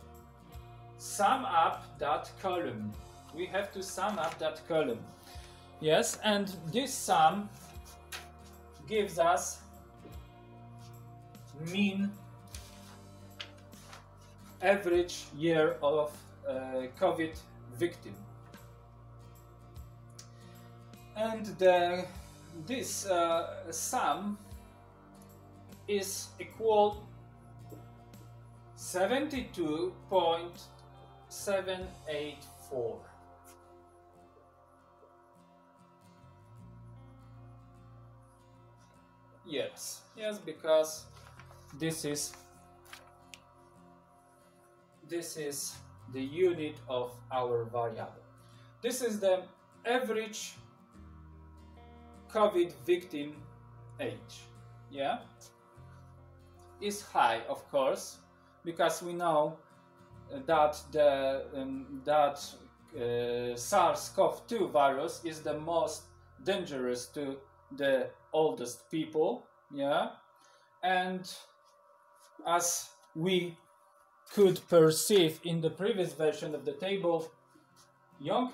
sum up that column. We have to sum up that column. Yes, and this sum gives us mean average year of uh, COVID victim. And the, this uh, sum is equal 72.784. Yes, yes, because this is this is the unit of our variable. This is the average COVID victim age. Yeah, is high, of course, because we know that the um, that uh, SARS-CoV-2 virus is the most dangerous to the oldest people, yeah, and as we could perceive in the previous version of the table, young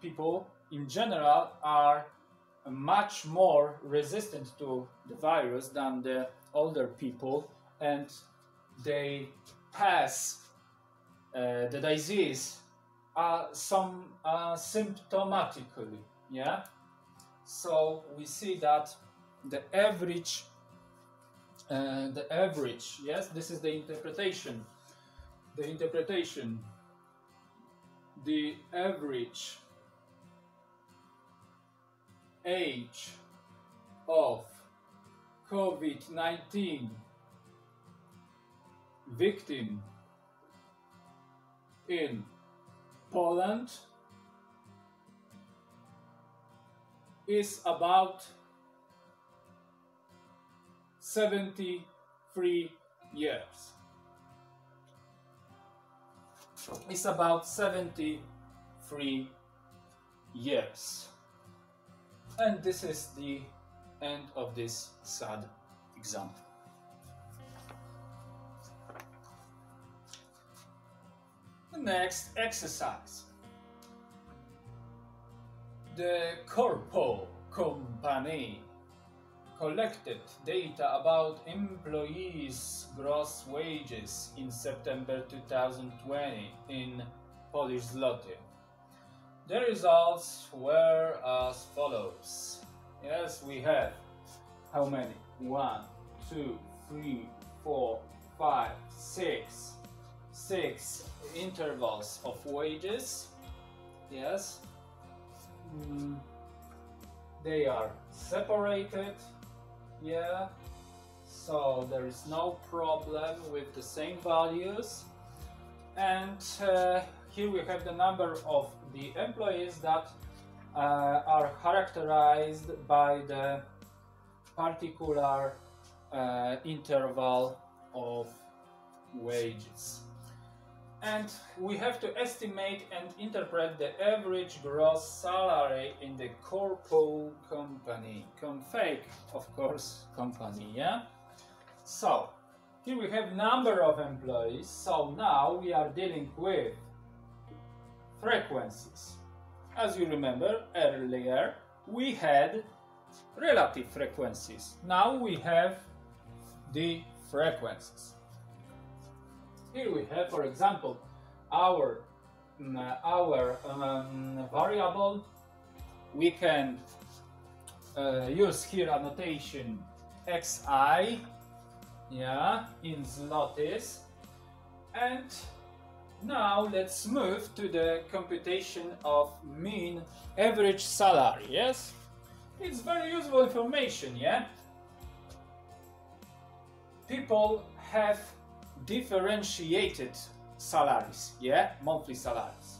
people in general are much more resistant to the virus than the older people and they pass uh, the disease uh, some uh, symptomatically yeah? So we see that the average, uh, the average. Yes, this is the interpretation. The interpretation. The average age of COVID 19 victim in Poland is about 73 years. It's about 73 years. And this is the end of this sad example. The next exercise. The Corpo company collected data about employees' gross wages in September 2020 in Polish zloty. The results were as follows. Yes, we have how many? One, two, three, four, five, six, six intervals of wages. Yes. Mm, they are separated. Yeah. So there is no problem with the same values. And uh, here we have the number of the employees that uh, are characterized by the particular uh, interval of wages. And we have to estimate and interpret the average gross salary in the corpo company. Confake, of course, company, yeah? So, here we have number of employees. So now we are dealing with frequencies. As you remember earlier, we had relative frequencies. Now we have the frequencies. Here we have, for example, our mm, our um, variable. We can uh, use here annotation xi, yeah, in zlotys, and now let's move to the computation of mean average salary, yes? It's very useful information, yeah? People have differentiated salaries, yeah? Monthly salaries.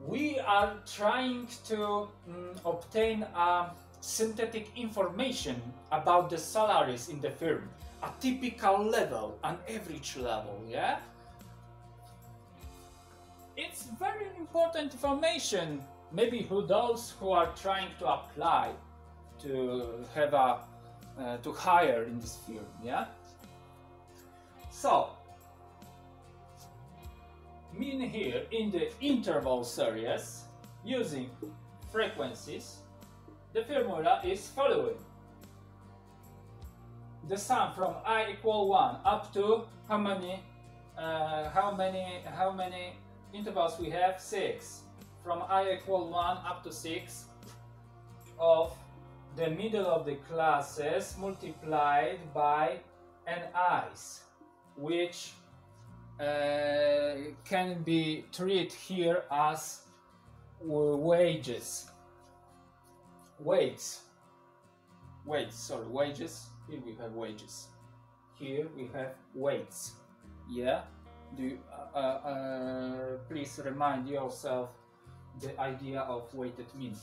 We are trying to mm, obtain a synthetic information about the salaries in the firm, a typical level, an average level, yeah? it's very important information. Maybe who those who are trying to apply to have a uh, to hire in this field, yeah. So, mean here in the interval series using frequencies, the formula is following. The sum from i equal one up to how many, uh, how many, how many intervals we have? 6 from i equal 1 up to 6 of the middle of the classes multiplied by n i's which uh, can be treated here as wages. Weights. Weights sorry wages. Here we have wages. Here we have weights. Yeah. Do uh, uh, please remind yourself the idea of weighted mean.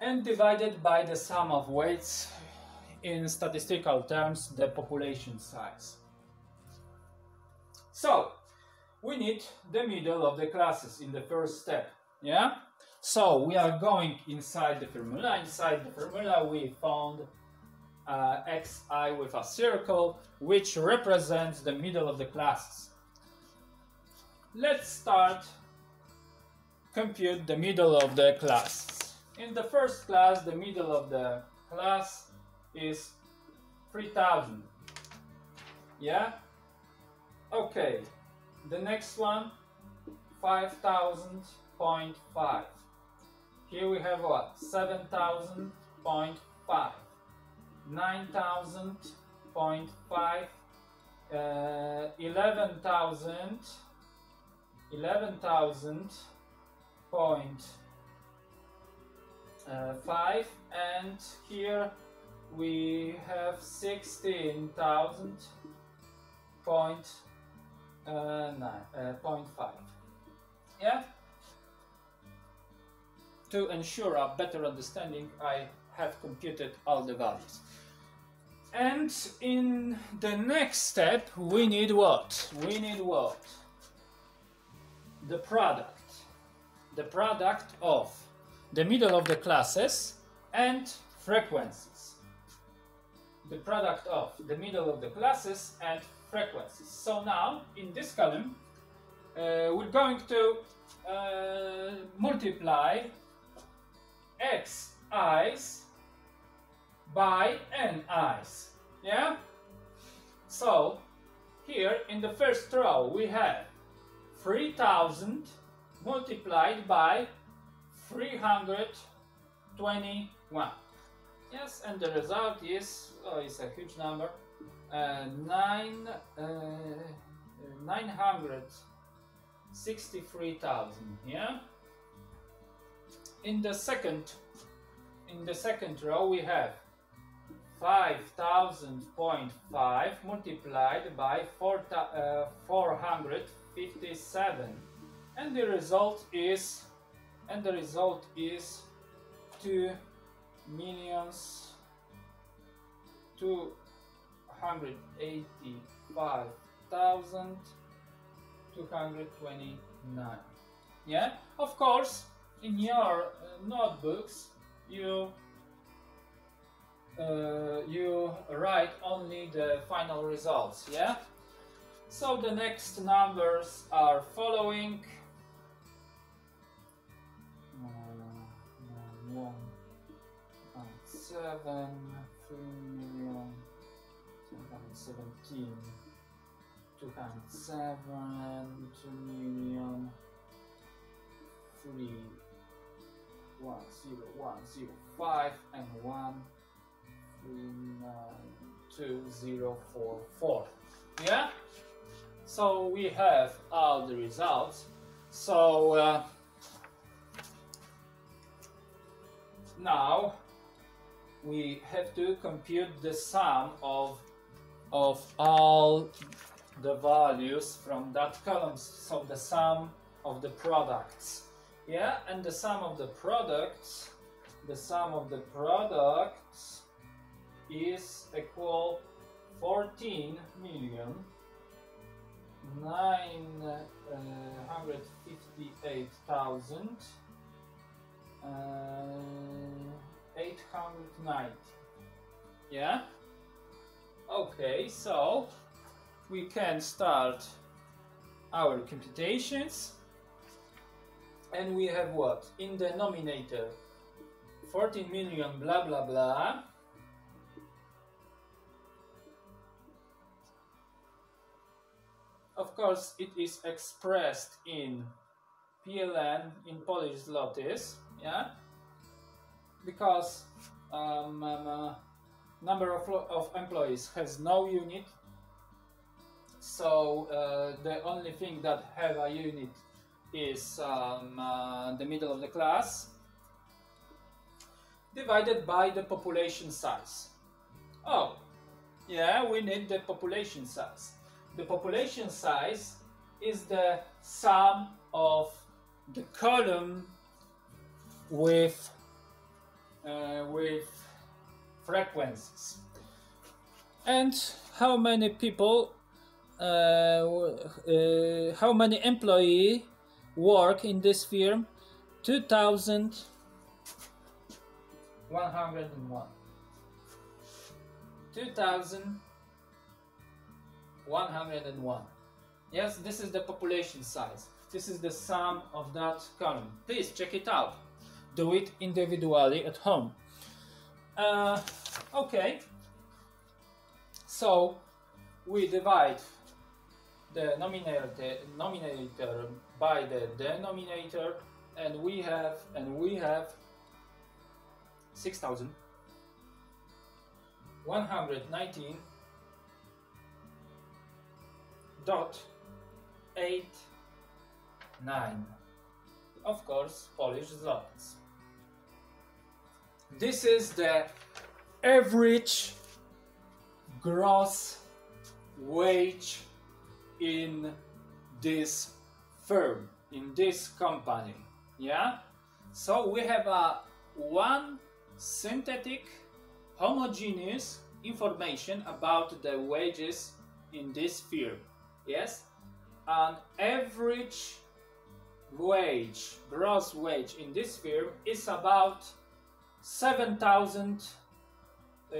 And divided by the sum of weights in statistical terms the population size so we need the middle of the classes in the first step yeah so we are going inside the formula inside the formula we found uh, xi with a circle which represents the middle of the classes let's start compute the middle of the class. In the first class, the middle of the class is 3000. Yeah? Okay. The next one, 5000.5. Here we have what? 7000.5. 9000.5. Uh, 11,000 11,000 point uh, 5 and here we have 16,000 point, uh, uh, point 5 yeah to ensure a better understanding, I have computed all the values. And in the next step, we need what? We need what? The product. The product of the middle of the classes and frequencies. The product of the middle of the classes and So now, in this column, uh, we're going to uh, multiply x i's by n i's. Yeah? So, here in the first row we have 3000 multiplied by 321. Yes, and the result is, oh, it's a huge number, nine, uh, 963,000, yeah? In the second, in the second row we have 5000.5 multiplied by 4, uh, 457 and the result is and the result is 2 millions 285,229 yeah? Of course in your uh, notebooks you uh, you write only the final results yeah? So the next numbers are following. One seven three 17. 207, 2 million, 3, 1, 0, 1, 0, 5, and 1, 3, 9, 2, 0, 4, 4. Yeah? So we have all the results. So uh, now we have to compute the sum of of all the values from that column. So the sum of the products. Yeah and the sum of the products the sum of the products is equal 14 million nine hundred fifty-eight thousand uh, 890 yeah okay so we can start our computations. And we have what? In the nominator 14 million blah blah blah. Of course it is expressed in PLN in Polish zlotys yeah? Because um, um, uh, number of, of employees has no unit. So uh, the only thing that have a unit is um, uh, the middle of the class divided by the population size. Oh yeah we need the population size. The population size is the sum of the column with uh, with frequencies. And how many people uh, uh, how many employee work in this firm? 2101 2101 yes this is the population size. This is the sum of that column. Please check it out. Do it individually at home. Uh, okay, so we divide the nominator, the nominator by the denominator and we have and we have 6000 119 dot eight nine. Of course Polish zlotys this is the average gross wage in this firm, in this company. Yeah? So we have a one synthetic homogeneous information about the wages in this firm. Yes? An average wage, gross wage in this firm is about 7,120 uh,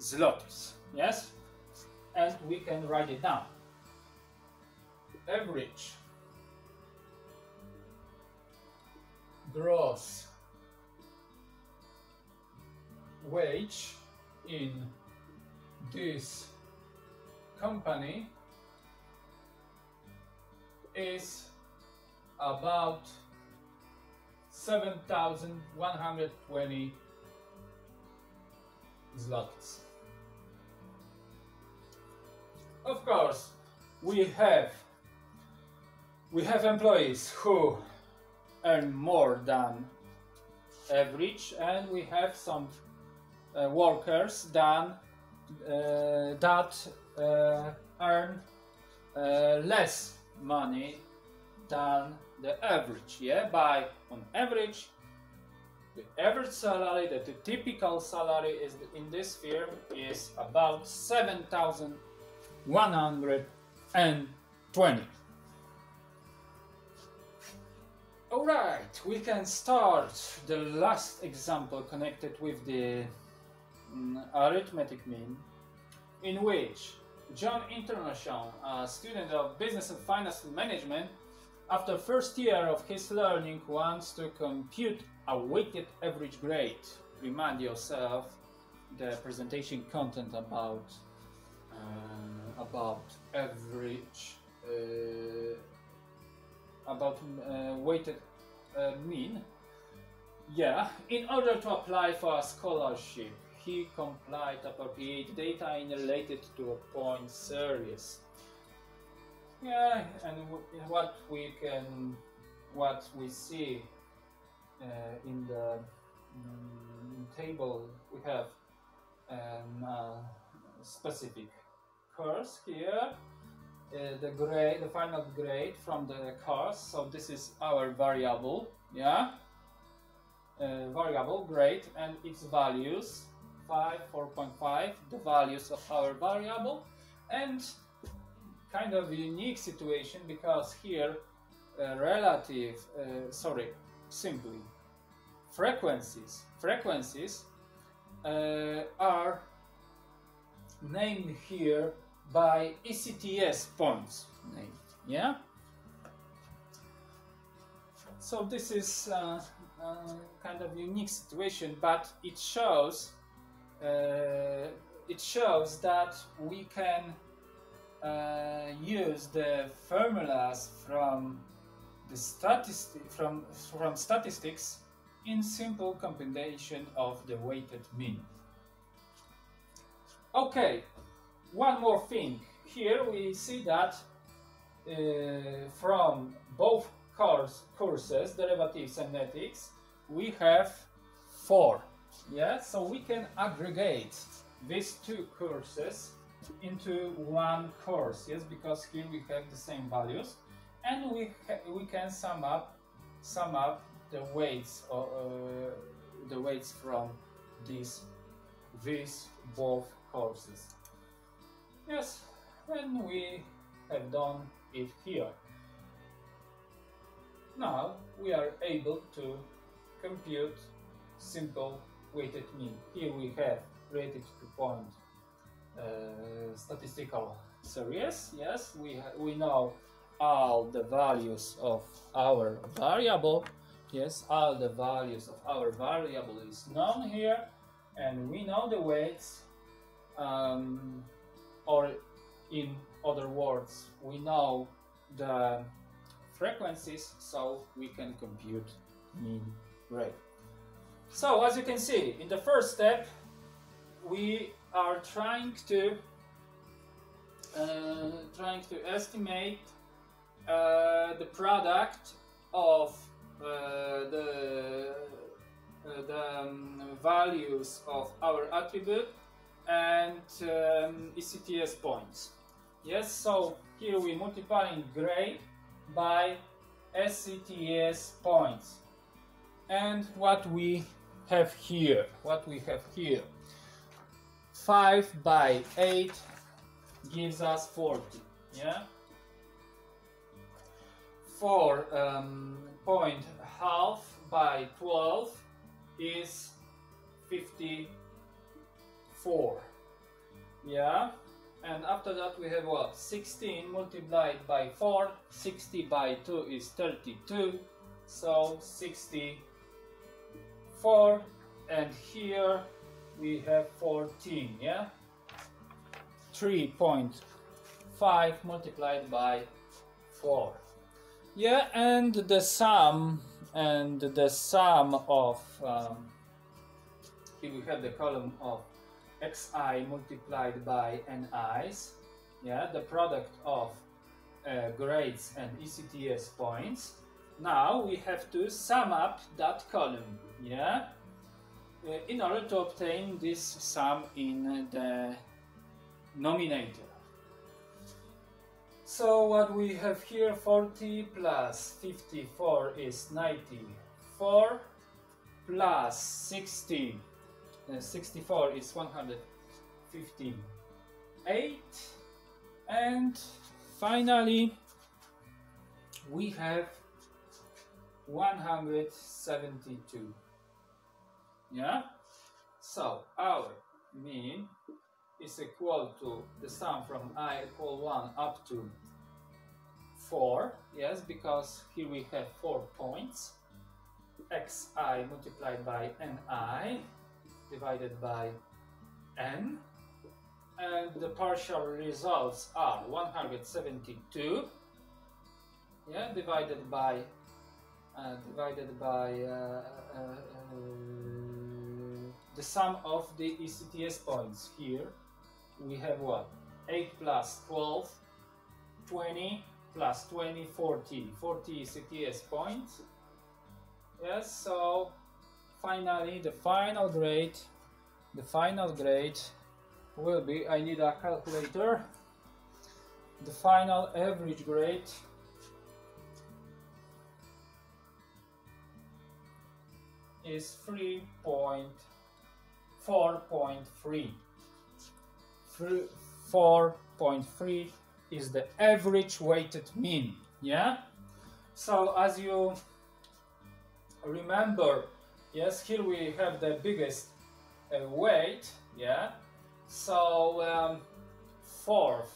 zlotys. Yes? And we can write it down. Average gross wage in this company is about 7,120 zlotys. Of course, we have we have employees who earn more than average and we have some uh, workers than uh, that uh, earn uh, less money than the average yeah by on average the average salary that the typical salary is in this firm is about 7120 all right we can start the last example connected with the mm, arithmetic mean in which John International, a student of business and finance management, after first year of his learning wants to compute a weighted average grade. Remind yourself the presentation content about uh, about average uh, about uh, weighted uh, mean. Yeah, in order to apply for a scholarship, he complied appropriate data in related to a point series. Yeah, and what we can, what we see uh, in the mm, table, we have um, specific course here. Uh, the grade, the final grade from the course. So this is our variable, yeah, uh, variable grade and its values 5, 4.5, the values of our variable, and kind of unique situation because here uh, relative, uh, sorry, simply frequencies, frequencies uh, are named here by ECTS points. Yeah. So this is uh, uh, kind of unique situation, but it shows uh, it shows that we can uh, use the formulas from the statistic from from statistics in simple combination of the weighted mean. Okay, one more thing. Here we see that uh, from both course, courses, derivatives and ethics, we have four yeah, so we can aggregate these two courses into one course, yes, because here we have the same values, and we we can sum up sum up the weights or uh, the weights from these these both courses. Yes, and we have done it here. Now we are able to compute simple weighted mean. Here we have related to point statistical series. Yes, we we know all the values of our variable. Yes, all the values of our variable is known here, and we know the weights. Um, or in other words, we know the frequencies, so we can compute mean rate. So as you can see, in the first step, we are trying to uh, trying to estimate uh, the product of uh, the uh, the um, values of our attribute and um, ECTS points. Yes, so here we multiplying grade by ECTS points. And what we have here, what we have here, 5 by 8 gives us 40, yeah? 4 um, point half by 12 is 54, yeah? and after that we have what 16 multiplied by 4 60 by 2 is 32 so 64 and here we have 14 yeah? 3.5 multiplied by 4 yeah and the sum and the sum of um, here we have the column of xi multiplied by ni's, yeah, the product of uh, grades and ECTS points. Now we have to sum up that column, yeah, Uh, in order to obtain this sum in the nominator. So what we have here 40 plus 54 is 94 plus 60 uh, 64 is 158 and finally we have 172 yeah? So our mean is equal to the sum from i equal 1 up to 4 yes because here we have 4 points. Xi multiplied by ni divided by n and the partial results are 172 yeah divided by uh, divided by uh, uh, uh, the sum of the ECTS points here we have what? 8 plus 12 20 plus 20 40 40 ECTS points. Yes so finally the final grade the final grade will be I need a calculator. The final average grade. Is 3.4.3 4.3 is the average weighted mean yeah? So as you remember yes here we have the biggest uh, weight yeah? So um, fourth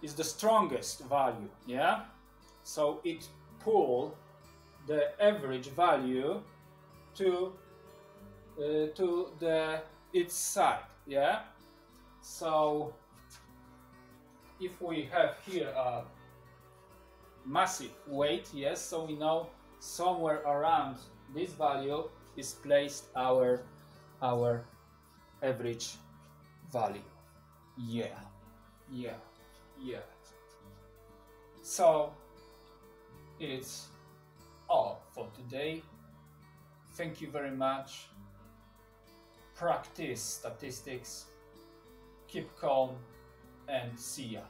is the strongest value yeah? So it pull the average value to uh, to the its side yeah? So if we have here a massive weight yes so we know somewhere around this value is placed our our average value. Yeah. Yeah yeah. So it's all for today. Thank you very much practice statistics keep calm and see ya